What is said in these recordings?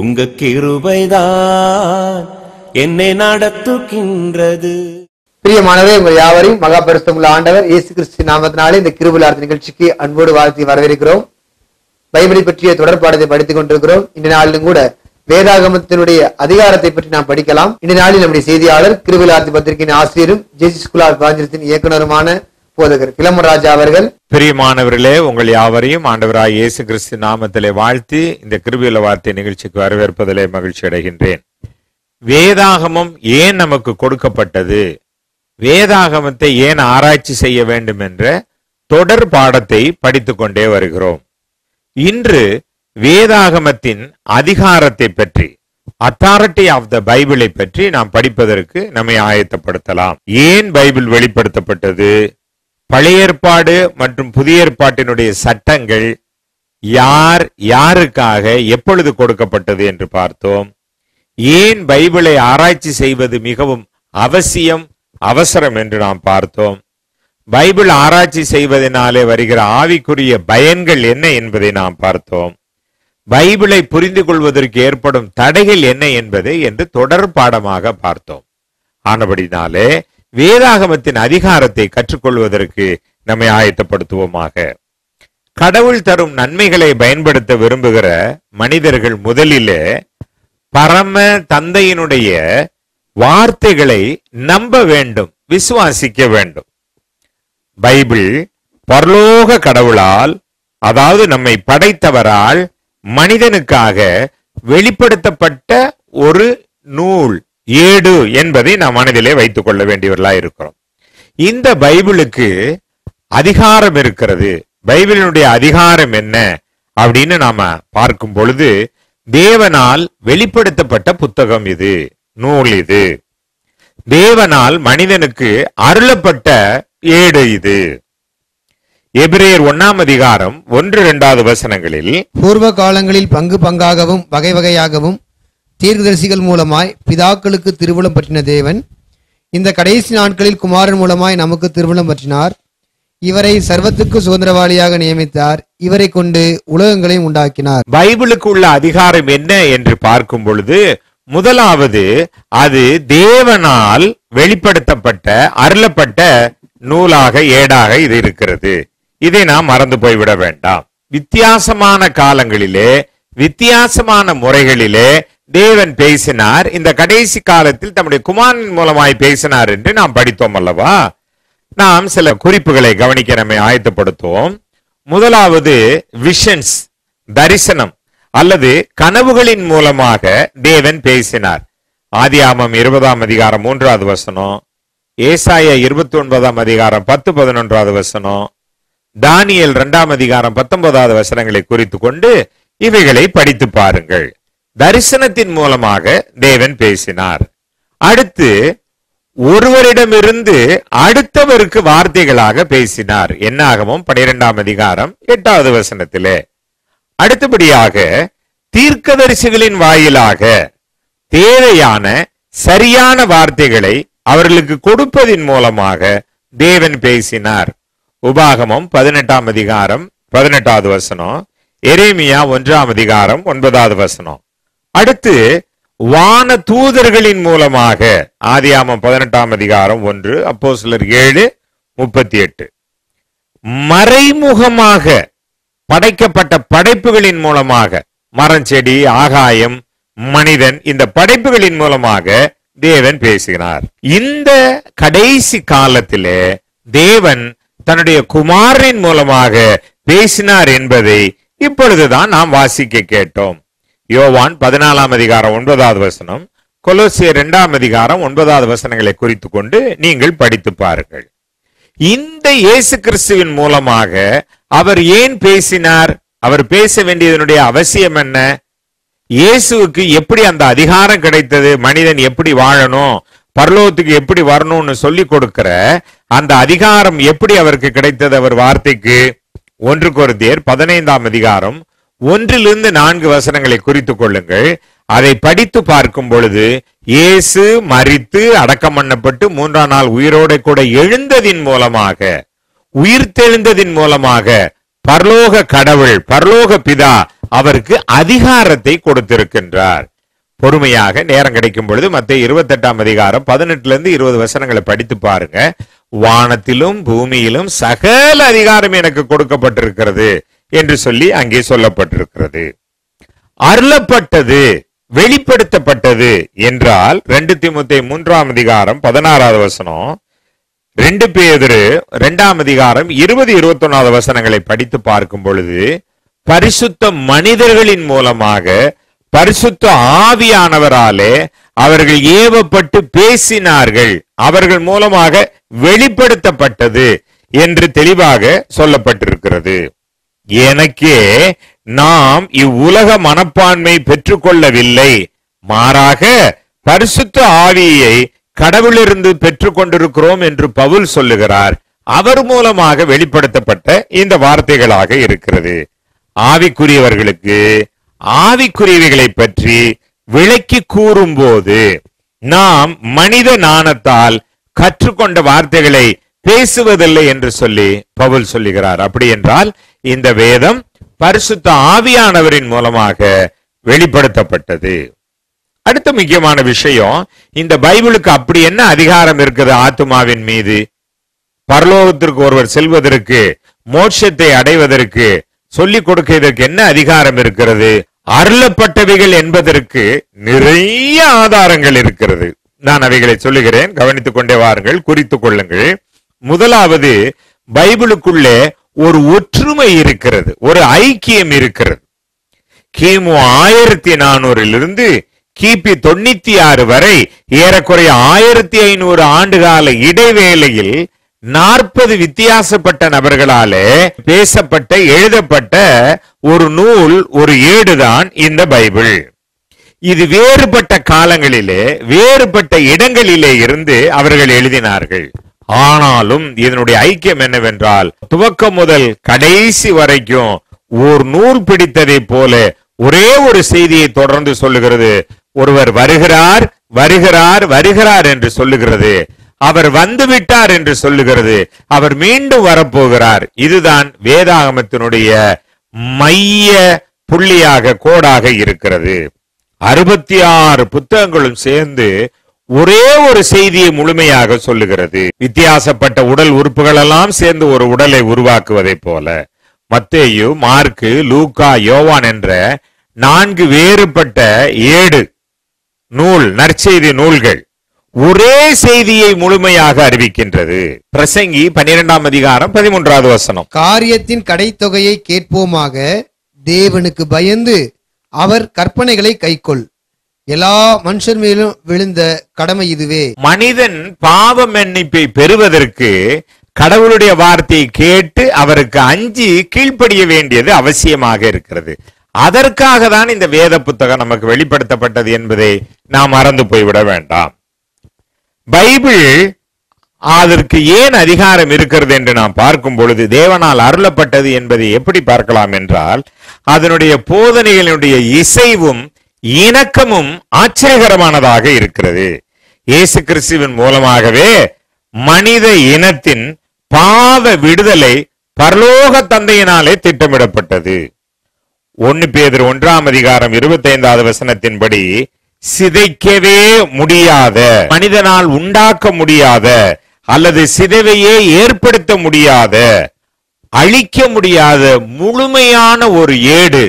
உங்க கிருபைதான் என்னை நடத்துகின்றது. பிரியமானவே உங்கள் யாவரையும் மகா பரிசுத்தமுள்ள ஆண்டவர் இயேசு கிறிஸ்து நாமத்தினாலே இந்த கிருபலார்த்த நிகழ்ச்சிக்கு அன்போடு வாழ்த்தி வரவேற்கிறோம். பைபிளை பற்றிய தொடர்பாடத்தை படித்துக் கொண்டிருக்கிறோம். இந்த நாளிலும் கூட வேதாகமத்தினுடைய அதிகாரத்தை பற்றி நாம் படிக்கலாம். இந்த நாளில் நம்முடைய செய்தியாளர் கிருபுலார்த்தி பத்திரிகையின் ஆசிரியரும் ஜெசி ஸ்குலார் பாஞ்சிரத்தின் இயக்குனருமான போதகர் இளமராஜா அவர்கள். பிரியமானவர்களே உங்கள் யாவரையும் ஆண்டவராய் இயேசு கிறிஸ்து நாமத்திலே வாழ்த்தி இந்த கிருபியுள்ள வார்த்தை நிகழ்ச்சிக்கு வரவேற்பதிலே மகிழ்ச்சி அடைகின்றேன். வேதாகமம் ஏன் நமக்கு கொடுக்கப்பட்டது? வேதாகமத்தை ஏன் ஆராய்ச்சி செய்ய வேண்டும் என்ற தொடர் பாடத்தை படித்து கொண்டே வருகிறோம். இன்று வேதாகமத்தின் அதிகாரத்தை பற்றி அத்தாரிட்டி ஆஃப் த பைபிளை பற்றி நாம் படிப்பதற்கு நம்மை ஆயத்தப்படுத்தலாம். ஏன் பைபிள் வெளிப்படுத்தப்பட்டது? பழைய ஏற்பாடு மற்றும் புதிய ஏற்பாட்டினுடைய சட்டங்கள் யார் யாருக்காக எப்பொழுது கொடுக்கப்பட்டது என்று பார்த்தோம். ஏன் பைபிளை ஆராய்ச்சி செய்வது மிகவும் அவசியம் அவசரம் என்று நாம் பார்த்தோம். பைபிள் ஆராய்ச்சி செய்வதனாலே வருகிற ஆவிக்குரிய பயன்கள் என்ன என்பதை நாம் பார்த்தோம். பைபிளை புரிந்து கொள்வதற்கு ஏற்படும் தடைகள் என்ன என்பதை என்று தொடர் பாடமாக பார்த்தோம். ஆனபடினாலே வேதாகமத்தின் அதிகாரத்தை கற்றுக்கொள்வதற்கு நம்மை ஆயத்தப்படுத்துவோமாக. கடவுள் தரும் நன்மைகளை பயன்படுத்த விரும்புகிற மனிதர்கள் முதலிலே பரம தந்தையினுடைய வார்த்தைகளை நம்ப வேண்டும் விசுவாசிக்க வேண்டும். பைபிள் பரலோக கடவுளால் அதாவது நம்மை படைத்தவரால் மனிதனுக்காக வெளிப்படுத்தப்பட்ட ஒரு நூல். ஏடு என்பதை நாம் மனதிலே வைத்துக் கொள்ள வேண்டியவர்களா இருக்கிறோம். இந்த பைபிளுக்கு அதிகாரம் இருக்கிறது. பைபிளினுடைய அதிகாரம் என்ன அப்படின்னு நாம பார்க்கும் பொழுது தேவனால் வெளிப்படுத்தப்பட்ட புத்தகம் இது நூல் இது. தேவனால் மனிதனுக்கு அருளப்பட்ட ஏடு இது. எபிரேயர் ஒன்னாம் அதிகாரம் ஒன்று இரண்டாவது வசனங்களில் பூர்வ காலங்களில் பங்கு பங்காகவும் வகை வகையாகவும் தீர்க்கதரிசிகள் மூலமாய் பிதாக்களுக்கு திருவுளம் பற்றின தேவன் இந்த கடைசி நாட்களில் குமாரன் மூலமாய் நமக்கு திருவுளம் பற்றினார். இவரை சர்வத்துக்கு சுதந்திரவாளியாக நியமித்தார். இவரை கொண்டு உலகங்களையும் உண்டாக்கினார். பைபிளுக்கு உள்ள அதிகாரம் என்ன என்று பார்க்கும் பொழுது முதலாவது அது தேவனால் வெளிப்படுத்தப்பட்ட அருளப்பட்ட நூலாக ஏடாக இது இருக்கிறது. இதை நாம் மறந்து போய்விட வேண்டாம். வித்தியாசமான காலங்களிலே வித்தியாசமான முறைகளிலே தேவன் பேசினார். இந்த கடைசி காலத்தில் தம்முடைய குமாரன் மூலமாய் பேசினார் என்று நாம் படித்தோம் அல்லவா? நாம் சில குறிப்புகளை கவனிக்க நம்மை ஆயத்தப்படுத்துவோம். முதலாவது விஷன்ஸ் தரிசனம் அல்லது கனவுகளின் மூலமாக தேவன் பேசினார். ஆதியாமம் இருபதாம் அதிகாரம் மூன்றாவது வசனம் ஏசாய இருபத்தி ஒன்பதாம் அதிகாரம் பத்து பதினொன்றாவது வசனம் தானியல் இரண்டாம் அதிகாரம் பத்தொன்பதாவது வசனங்களை குறித்து கொண்டு இவைகளை படித்து பாருங்கள். தரிசனத்தின் மூலமாக தேவன் பேசினார். அடுத்து ஒருவரிடமிருந்து அடுத்தவருக்கு வார்த்தைகளாக பேசினார். என்னாகவும் பனிரெண்டாம் அதிகாரம் எட்டாவது வசனத்திலே. அடுத்தபடியாக தீர்க்கதரிசிகளின் வாயிலாக தேவையான சரியான வார்த்தைகளை அவர்களுக்கு கொடுப்பதின் மூலமாக தேவன் பேசினார். உபாகமம் பதினெட்டாம் அதிகாரம் பதினெட்டாவது வசனம் எரேமியா ஒன்றாம் அதிகாரம் ஒன்பதாவது வசனம். அடுத்து வான தூதர்களின் மூலமாக ஆதியாமம் பதினெட்டாம் அதிகாரம் ஒன்று அப்போ சிலர் ஏழு முப்பத்தி எட்டு. மறைமுகமாக படைக்கப்பட்ட படைப்புகளின் மூலமாக மரம் செடி ஆகாயம் மனிதன் இந்த படைப்புகளின் மூலமாக தேவன் பேசுகிறார். இந்த கடைசி காலத்திலே தேவன் தன்னுடைய குமாரின் மூலமாக பேசினார் என்பதை இப்பொழுதுதான் நாம் வாசிக்க கேட்டோம். யோவான் பதினாலாம் அதிகாரம் ஒன்பதாவது வசனம் கொலோசிய இரண்டாம் அதிகாரம் ஒன்பதாவது வசனங்களை குறித்து கொண்டு நீங்கள் படித்து பாருங்கள். இந்த இயேசு கிறிஸ்துவின் மூலமாக அவர் ஏன் பேசினார்? அவர் பேச வேண்டியதனுடைய அவசியம் என்ன? இயேசுவுக்கு எப்படி அந்த அதிகாரம் கிடைத்தது? மனிதன் எப்படி வாழணும்? பரலோகத்துக்கு எப்படி வரணும்னு சொல்லி கொடுக்கிற அந்த அதிகாரம் எப்படி அவருக்கு கிடைத்தது? அவர் வார்த்தைக்கு ஒன்று கொருந்தியர் பதினைந்தாம் அதிகாரம் ஒன்றிலிருந்து நான்கு வசனங்களை குறித்துக் கொள்ளுங்கள். அதை படித்து பார்க்கும் பொழுது இயேசு மரித்து அடக்கம் பண்ணப்பட்டு மூன்றாம் நாள் உயிரோட கூட எழுந்ததின் மூலமாக உயிர்த்தெழுந்ததின் மூலமாக பரலோக கடவுள் பரலோக பிதா அவருக்கு அதிகாரத்தை கொடுத்திருக்கின்றார். பொறுமையாக நேரம் கிடைக்கும் பொழுது மத்திய இருபத்தெட்டாம் அதிகாரம் பதினெட்டுல இருந்து இருபது வசனங்களை படித்து பாருங்க. வானத்திலும் பூமியிலும் சகல அதிகாரம் எனக்கு கொடுக்கப்பட்டிருக்கிறது. என்று சொல்லி அங்கே சொல்லப்பட்டிருக்கிறது. அருளப்பட்டது வெளிப்படுத்தப்பட்டது என்றால் ரெண்டு திமுத்தை மூன்றாம் அதிகாரம் பதினாறாவது வசனம் ரெண்டு பேதரு இரண்டாம் அதிகாரம் இருபது இருபத்தொன்னாவது வசனங்களை படித்து பார்க்கும் பொழுது பரிசுத்த மனிதர்களின் மூலமாக பரிசுத்த ஆவியானவராலே அவர்கள் ஏவப்பட்டு பேசினார்கள். அவர்கள் மூலமாக வெளிப்படுத்தப்பட்டது என்று தெளிவாக சொல்லப்பட்டிருக்கிறது. எனக்கே நாம் இவ்வுலக மனப்பான்மை பெற்றுக்கொள்ளவில்லை. மாறாக பரிசுத்த ஆவியை கடவுளிருந்து பெற்றுக்கொண்டிருக்கிறோம் என்று பவுல் சொல்லுகிறார். அவர் மூலமாக வெளிப்படுத்தப்பட்ட இந்த வார்த்தைகளாக இருக்கிறது. ஆவிக்குரியவர்களுக்கு ஆவிக்குரியவைகளை பற்றி விளக்கி கூறும்போது நாம் மனித நாணத்தால் கற்றுக்கொண்ட வார்த்தைகளை பேசுவதில்லை என்று சொல்லி பவுல் சொல்லுகிறார். அப்படி என்றால் இந்த வேதம் பரிசுத்த ஆவியானவரின் மூலமாக வெளிப்படுத்தப்பட்டது. அடுத்த முக்கியமான விஷயம் இந்த பைபிளுக்கு அப்படி என்ன அதிகாரம் இருக்குது? ஆத்துமாவின் மீது பரலோகத்திற்கு ஒருவர் செல்வதற்கு மோட்சத்தை அடைவதற்கு சொல்லிக் கொடுக்க இதற்கு என்ன அதிகாரம் இருக்கிறது? அருளப்பட்டவைகள் என்பதற்கு நிறைய ஆதாரங்கள் இருக்கிறது. நான் அவைகளை சொல்லுகிறேன் கவனித்துக் கொண்டே வாருங்கள் குறித்துக் கொள்ளுங்கள். முதலாவது பைபிளுக்குள்ளே ஒரு ஒற்றுமை இருக்கிறது ஒரு ஐக்கியம் இருக்கிறது. கிமு ஆயிரத்தி நானூறிலிருந்து கிபி தொண்ணூத்தி ஆறு வரை ஏறக்குறைய ஆயிரத்தி ஐநூறு ஆண்டுகால இடைவேளையில் நாற்பது வித்தியாசப்பட்ட நபர்களாலே பேசப்பட்ட எழுதப்பட்ட ஒரு நூல் ஒரு ஏடுதான் இந்த பைபிள். இது வேறுபட்ட காலங்களிலே வேறுபட்ட இடங்களிலே இருந்து அவர்கள் எழுதினார்கள். ஆனாலும் இதனுடைய ஐக்கியம் என்னவென்றால் துவக்கம் முதல் கடைசி வரைக்கும் ஓர் நூல் பிடித்ததை போல ஒரே ஒரு செய்தியை தொடர்ந்து சொல்லுகிறது. ஒருவர் வருகிறார் வருகிறார் வருகிறார் என்று சொல்லுகிறது. அவர் வந்து விட்டார் என்று சொல்லுகிறது. அவர் மீண்டும் வரப்போகிறார். இதுதான் வேதாகமத்தினுடைய மைய புள்ளியாக கோடாக இருக்கிறது. அறுபத்தி ஆறு புத்தகங்களும் சேர்ந்து ஒரே ஒரு செய்தியை முழுமையாக சொல்லுகிறது. வித்தியாசப்பட்ட உடல் உறுப்புகள் எல்லாம் சேர்ந்து ஒரு உடலை உருவாக்குவதைப் போல. மத்தேயு மார்க்கு லூக்கா யோவான் என்ற நான்கு வேறுபட்ட ஏடு நூல் நற்செய்தி நூல்கள் ஒரே செய்தியை முழுமையாக அறிவிக்கின்றது. பிரசங்கி பன்னிரெண்டாம் அதிகாரம் பதிமூன்றாவது வசனம். காரியத்தின் கடைத்தொகையை கேட்போமாக தேவனுக்கு பயந்து அவர் கற்பனைகளை கைக்கொள். எல்லா மனுஷன் மேலும் விழுந்த கடமை இதுவே. மனிதன் பாவ மன்னிப்பை பெறுவதற்கு கடவுளுடைய வார்த்தையை கேட்டு அவருக்கு அஞ்சு கீழ்ப்படிய வேண்டியது அவசியமாக இருக்கிறது. அதற்காக தான் இந்த வேத புத்தகம் நமக்கு வெளிப்படுத்தப்பட்டது என்பதை நாம் மறந்து போய்விட வேண்டாம். பைபிள் அதற்கு ஏன் அதிகாரம் இருக்கிறது என்று நாம் பார்க்கும் பொழுது தேவனால் அருளப்பட்டது என்பதை எப்படி பார்க்கலாம் என்றால் அதனுடைய போதனைகளுடைய இசைவும் இணக்கமும் ஆச்சரியகரமானதாக இருக்கிறது. இயேசு கிறிஸ்துவின் மூலமாகவே மனித இனத்தின் பாவ விடுதலை பரலோக தந்தையினாலே திட்டமிடப்பட்டது. ஒன்னு பேதர் ஒன்றாம் அதிகாரம் இருபத்தைந்தாவது வசனத்தின்படி சிதைக்கவே முடியாத மனிதனால் உண்டாக்க முடியாத அல்லது சிதைவையே ஏற்படுத்த முடியாத அழிக்க முடியாத முழுமையான ஒரு ஏடு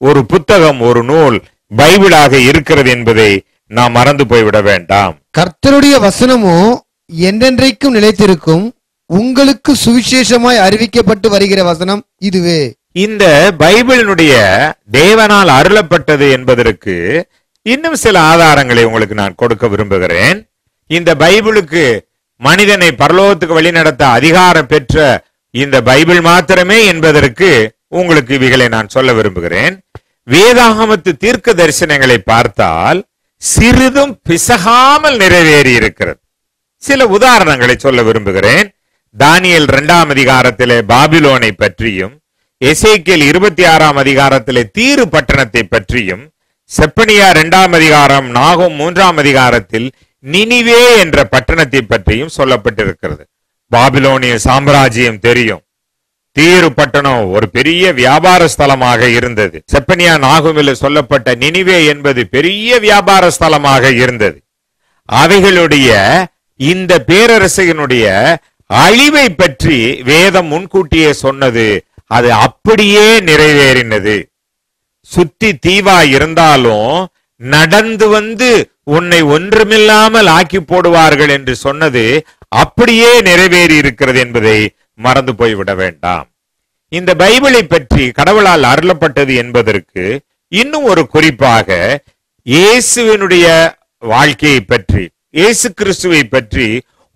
ஒரு புத்தகம் ஒரு நூல் பைபிளாக இருக்கிறது என்பதை நாம் மறந்து போய்விட வேண்டாம். கர்த்தருடைய வசனமோ என்றென்றைக்கும் நிலைத்திருக்கும் உங்களுக்கு சுவிசேஷமாய் அறிவிக்கப்பட்டு வருகிற வசனம் இதுவே. இந்த பைபிளினுடைய தேவனால் அருளப்பட்டது என்பதற்கு இன்னும் சில ஆதாரங்களை உங்களுக்கு நான் கொடுக்க விரும்புகிறேன். இந்த பைபிளுக்கு மனிதனை பரலோகத்துக்கு வழிநடத்த அதிகாரம் பெற்ற இந்த பைபிள் மாத்திரமே என்பதற்கு உங்களுக்கு இவைகளை நான் சொல்ல விரும்புகிறேன். வேதாகமத்து தீர்க்க தரிசனங்களை பார்த்தால் சிறிதும் பிசகாமல் நிறைவேறி இருக்கிறது. சில உதாரணங்களை சொல்ல விரும்புகிறேன். தானியல் இரண்டாம் அதிகாரத்திலே பாபிலோனை பற்றியும் எசேக்கியல் இருபத்தி ஆறாம் அதிகாரத்திலே தீரு பட்டணத்தை பற்றியும் செப்பனியா இரண்டாம் அதிகாரம் நாகும் மூன்றாம் அதிகாரத்தில் நினிவே என்ற பட்டணத்தை பற்றியும் சொல்லப்பட்டிருக்கிறது. பாபிலோனிய சாம்ராஜ்யம் தெரியும். தீரு பட்டணம் ஒரு பெரிய வியாபார ஸ்தலமாக இருந்தது. செப்பனியா நாகுமில் சொல்லப்பட்ட நினிவே என்பது பெரிய வியாபார ஸ்தலமாக இருந்தது. அவைகளுடைய இந்த பேரரசையினுடைய அழிவை பற்றி வேதம் முன்கூட்டியே சொன்னது. அது அப்படியே நிறைவேறினது. சுத்தி தீவா இருந்தாலும் நடந்து வந்து உன்னை ஒன்றுமில்லாமல் ஆக்கி போடுவார்கள் என்று சொன்னது அப்படியே நிறைவேறி இருக்கிறது என்பதை மறந்து போய்விட வேண்டாம். இந்த பைபிளை பற்றி கடவுளால் அருளப்பட்டது என்பதற்கு இன்னும் ஒரு குறிப்பாக இயேசுவினுடைய வாழ்க்கையை பற்றி இயேசு கிறிஸ்துவை பற்றி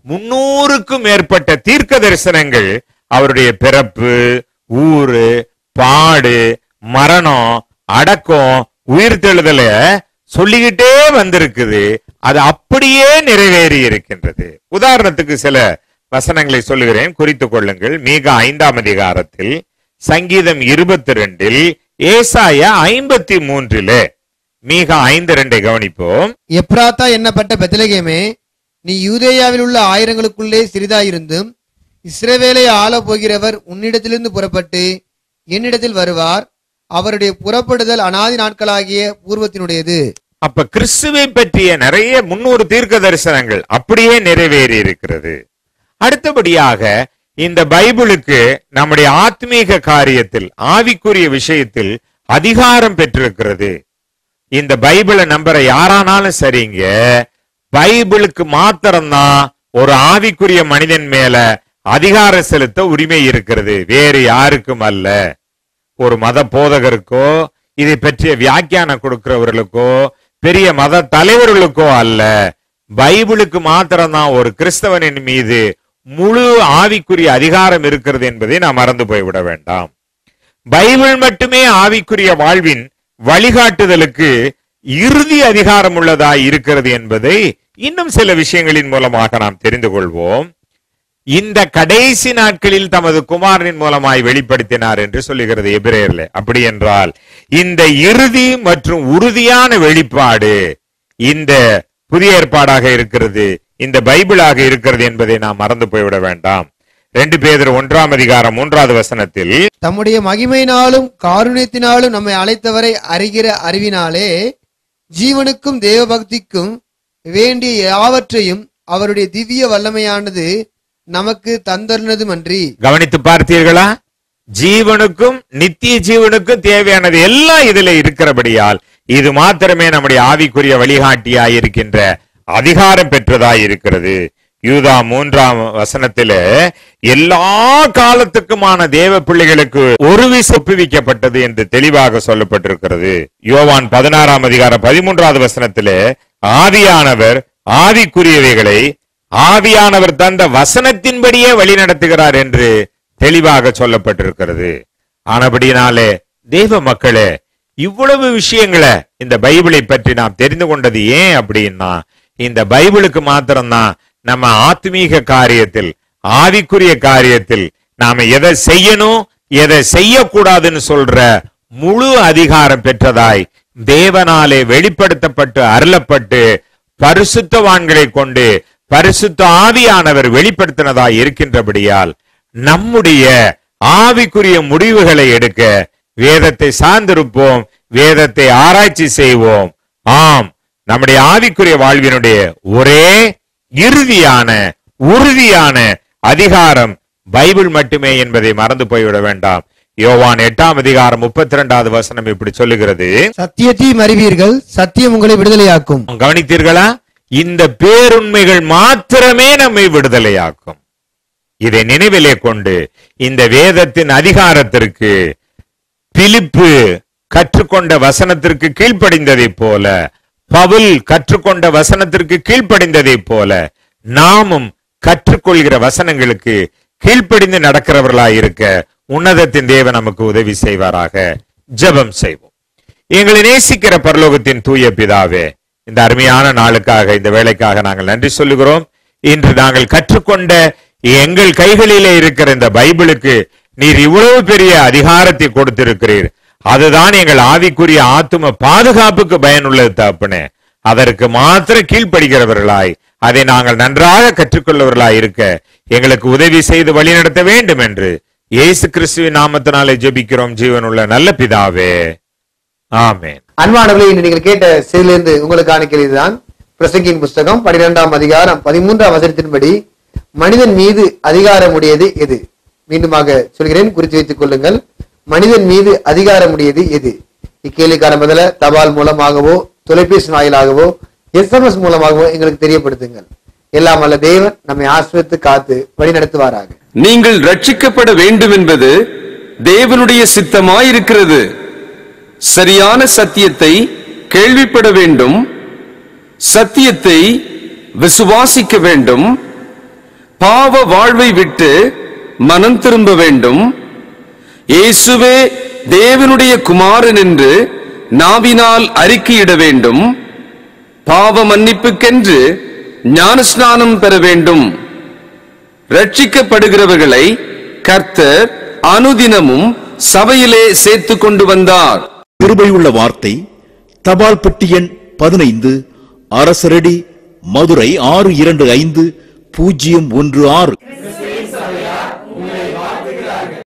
முன்னூறுக்கும் மேற்பட்ட தீர்க்க தரிசனங்கள் அவருடைய பிறப்பு ஊரு பாடு மரணம் அடக்கம் உயிர்த்தெழுதல சொல்லிக்கிட்டே வந்திருக்குது. அது அப்படியே நிறைவேறி இருக்கின்றது உதாரணத்துக்கு சில வசனங்களை சொல்லுகிறேன். குறித்துக் கொள்ளுங்கள். மீக ஐந்தாம் அதிகாரத்தில் சங்கீதம் இருபத்தி ரெண்டில் ஏசாயா ஐம்பத்தி மூன்றிலே மீக ஐந்து ரெண்டை கவனிப்போம். எப்ராத்தா என்னப்பட்ட பெத்லகேமே நீ யூதேயாவில் உள்ள ஆயிரங்களுக்குள்ளே சிறிதாயிருந்தும் இஸ்ரவேலை ஆளப் போகிறவர் உன்னிடத்திலிருந்து புறப்பட்டு என்னிடத்தில் வருவார். அவருடைய புறப்படுதல் அனாதி நாட்களாகிய பூர்வத்தினுடையது. அப்ப கிறிஸ்துவை பற்றிய நிறைய முன்னூறு தீர்க்க தரிசனங்கள் அப்படியே நிறைவேறி இருக்கிறது அடுத்தபடியாக இந்த பைபிளுக்கு நம்முடைய ஆத்மீக காரியத்தில் ஆவிக்குரிய விஷயத்தில் அதிகாரம் பெற்றிருக்கிறது. இந்த பைபிளை நம்புற யாரானாலும் சரிங்க பைபிளுக்கு மாத்திரம்தான் ஒரு ஆவிக்குரிய மனிதன் மேல அதிகாரம் செலுத்த உரிமை இருக்கிறது. வேறு யாருக்கும் அல்ல. ஒரு மத போதகருக்கோ இதை பற்றிய வியாக்கியானம் கொடுக்கிறவர்களுக்கோ பெரிய மத தலைவர்களுக்கோ அல்ல. பைபிளுக்கு மாத்திரம்தான் ஒரு கிறிஸ்தவனின் மீது முழு ஆவிக்குரிய அதிகாரம் இருக்கிறது என்பதை நாம் மறந்து போய்விட வேண்டாம். பைபிள் மட்டுமே ஆவிக்குரிய வாழ்வின் வழிகாட்டுதலுக்கு இறுதி அதிகாரம் உள்ளதாய் இருக்கிறது என்பதை இன்னும் சில விஷயங்களின் மூலமாக நாம் தெரிந்து கொள்வோம். இந்த கடைசி நாட்களில் தமது குமாரனின் மூலமாய் வெளிப்படுத்தினார் என்று சொல்லுகிறது எபிரேயர்ல. அப்படி என்றால் இந்த இறுதி மற்றும் உறுதியான வெளிப்பாடு இந்த புதிய ஏற்பாடாக இருக்கிறது. இந்த பைபிளாக இருக்கிறது என்பதை நாம் மறந்து போய்விட வேண்டாம். ரெண்டு பேதர் ஒன்றாம் அதிகாரம் மூன்றாவது வசனத்தில் தம்முடைய மகிமையினாலும் காருண்யத்தினாலும் நம்மை அழைத்தவரை அறிகிற அறிவினாலே ஜீவனுக்கும் தேவபக்திக்கும் வேண்டிய யாவற்றையும் அவருடைய திவ்ய வல்லமையானது நமக்கு தந்தருனதுமன்றி கவனித்து பார்த்தீர்களா? ஜீவனுக்கும் நித்திய ஜீவனுக்கும் தேவையானது எல்லாம் இதுல இருக்கிறபடியால் இது மாத்திரமே நம்முடைய ஆவிக்குரிய வழிகாட்டியாய் இருக்கின்ற அதிகாரம் பெற்றதாய் இருக்கிறது யூதா மூன்றாம் வசனத்தில எல்லா காலத்துக்குமான தேவ பிள்ளைகளுக்கு ஒரு விசை ஒப்புவிக்கப்பட்டது என்று தெளிவாக சொல்லப்பட்டிருக்கிறது. யோவான் பதினாறாம் அதிகாரம் பதிமூன்றாவது வசனத்திலே ஆவியானவர் ஆவிக்குரியவைகளை ஆவியானவர் தந்த வசனத்தின்படியே வழி நடத்துகிறார் என்று தெளிவாக சொல்லப்பட்டிருக்கிறது. ஆனபடினாலே தேவ மக்களே இவ்வளவு விஷயங்களை இந்த பைபிளை பற்றி நாம் தெரிந்து கொண்டது ஏன் அப்படின்னா இந்த பைபிளுக்கு மாத்திரம்தான் நம்ம ஆத்மீக காரியத்தில் ஆவிக்குரிய காரியத்தில் நாம எதை செய்யணும் எதை செய்யக்கூடாதுன்னு சொல்ற முழு அதிகாரம் பெற்றதாய் தேவனாலே வெளிப்படுத்தப்பட்டு அருளப்பட்டு பரிசுத்தவான்களை கொண்டு பரிசுத்த ஆவியானவர் வெளிப்படுத்தினதாய் இருக்கின்றபடியால் நம்முடைய ஆவிக்குரிய முடிவுகளை எடுக்க வேதத்தை சார்ந்திருப்போம் வேதத்தை ஆராய்ச்சி செய்வோம். ஆம். நம்முடைய ஆவிக்குரிய வாழ்வினுடைய ஒரே இறுதியான உறுதியான அதிகாரம் பைபிள் மட்டுமே என்பதை மறந்து போய்விட வேண்டாம். யோவான் எட்டாம் அதிகாரம் முப்பத்தி ரெண்டாவது வசனம் இப்படி சொல்லுகிறது. சத்தியத்தையும் அறிவீர்கள் சத்தியம் உங்களை விடுதலையாக்கும். கவனித்தீர்களா? இந்த பேருண்மைகள் மாத்திரமே நம்மை விடுதலையாக்கும். இதை நினைவிலே கொண்டு இந்த வேதத்தின் அதிகாரத்திற்கு பிலிப்பு கற்றுக்கொண்ட வசனத்திற்கு கீழ்ப்படிந்ததைப் போல பவுல் கற்றுக்கொண்ட வசனத்திற்கு கீழ்ப்படிந்ததை போல நாமும் கற்றுக்கொள்கிற வசனங்களுக்கு கீழ்ப்படிந்து நடக்கிறவர்களாய் இருக்க உன்னதத்தின் தேவன் நமக்கு உதவி செய்வாராக. ஜெபம் செய்வோம். எங்களை நேசிக்கிற பரலோகத்தின் தூய பிதாவே இந்த அருமையான நாளுக்காக இந்த வேலைக்காக நாங்கள் நன்றி சொல்லுகிறோம். இன்று நாங்கள் கற்றுக்கொண்ட எங்கள் கைகளிலே இருக்கிற இந்த பைபிளுக்கு நீர் இவ்வளவு பெரிய அதிகாரத்தை கொடுத்திருக்கிறீர். அதுதான் எங்கள் ஆவிக்குரிய ஆத்தும பாதுகாப்புக்கு பயனுள்ளது தகப்பனே அதற்கு மாத்திர கீழ்ப்படுகிறவர்களாய் அதை நாங்கள் நன்றாக கற்றுக்கொள்ளவர்களாய் இருக்க எங்களுக்கு உதவி செய்து வழிநடத்த வேண்டும் என்று இயேசு கிறிஸ்துவின் நாமத்தினாலே ஜெபிக்கிறோம். ஜீவனுள்ள நல்ல பிதாவே. ஆமேன். அன்பானவர்களே இன்று நீங்கள் கேட்ட செய்தியிலிருந்து உங்களுக்கான கேள்விதான் பிரசங்கின் புஸ்தகம் பனிரெண்டாம் அதிகாரம் பதிமூன்றாம் வசனத்தின்படி மனிதன் மீது அதிகாரம் உடையது எது? மீண்டுமாக சொல்கிறேன் குறித்து வைத்துக் கொள்ளுங்கள். மனிதன் மீது அதிகாரமுடையது எது? இக்கேள்விக்கான பதில தபால் மூலமாகவோ தொலைபேசி வாயிலாகவோ எஸ்எம்எஸ் மூலமாகவோ எங்களுக்கு தெரியப்படுத்துங்கள். எல்லாம் அல்ல தேவன் நம்மை ஆசிரியத்து காத்து வழி நடத்துவாராக. நீங்கள் ரட்சிக்கப்பட வேண்டும் என்பது தேவனுடைய சித்தமாயிருக்கிறது. சரியான சத்தியத்தை கேள்விப்பட வேண்டும். சத்தியத்தை விசுவாசிக்க வேண்டும். பாவ வாழ்வை விட்டு மனம் திரும்ப வேண்டும். இயேசுவே தேவனுடைய குமாரன் என்று நாவினால் அறிக்கையிட வேண்டும். பாவ மன்னிப்புக்கென்று ஞானஸ்நானம் பெற வேண்டும். ரட்சிக்கப்படுகிறவர்களை கர்த்தர் அனுதினமும் சபையிலே சேர்த்து கொண்டு வந்தார். கிருபையுள்ள வார்த்தை தபால் பெட்டி எண் பதினைந்து அரசரடி மதுரை ஆறு இரண்டு ஐந்து பூஜ்ஜியம் ஒன்று ஆறு.